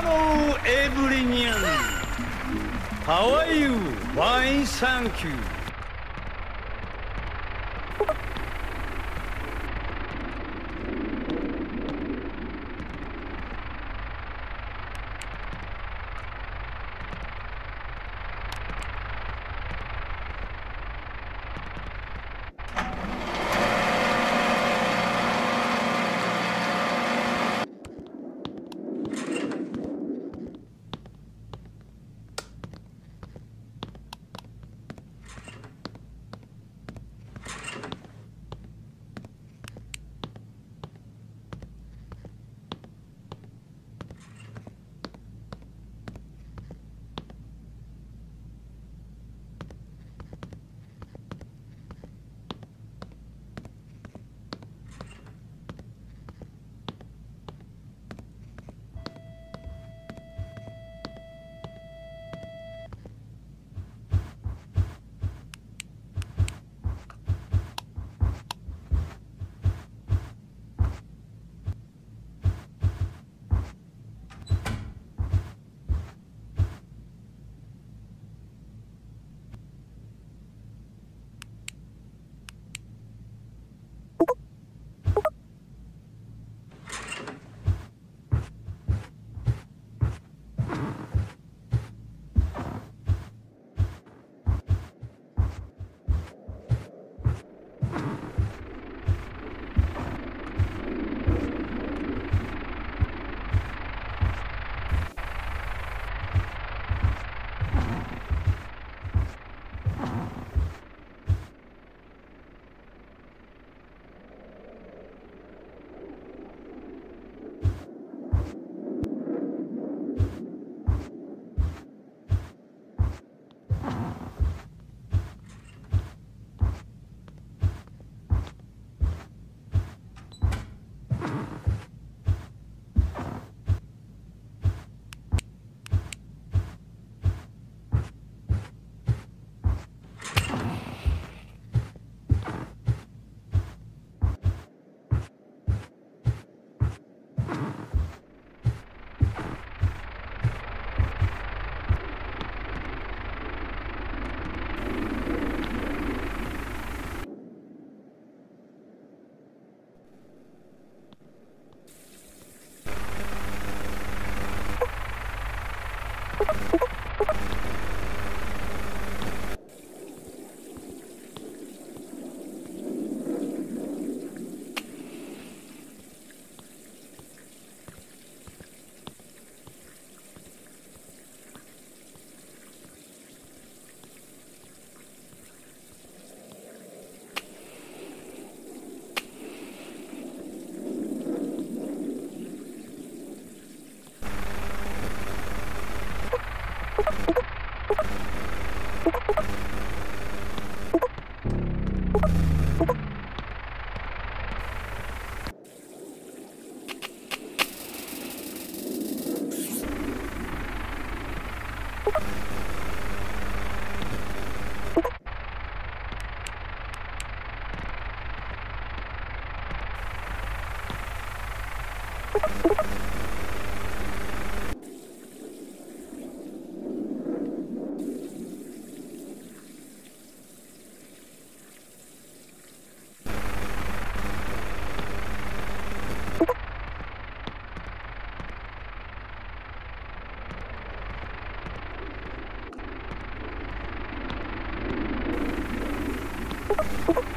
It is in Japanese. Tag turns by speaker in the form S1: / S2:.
S1: Hello, everyone. How are you? Fine, thank you.
S2: you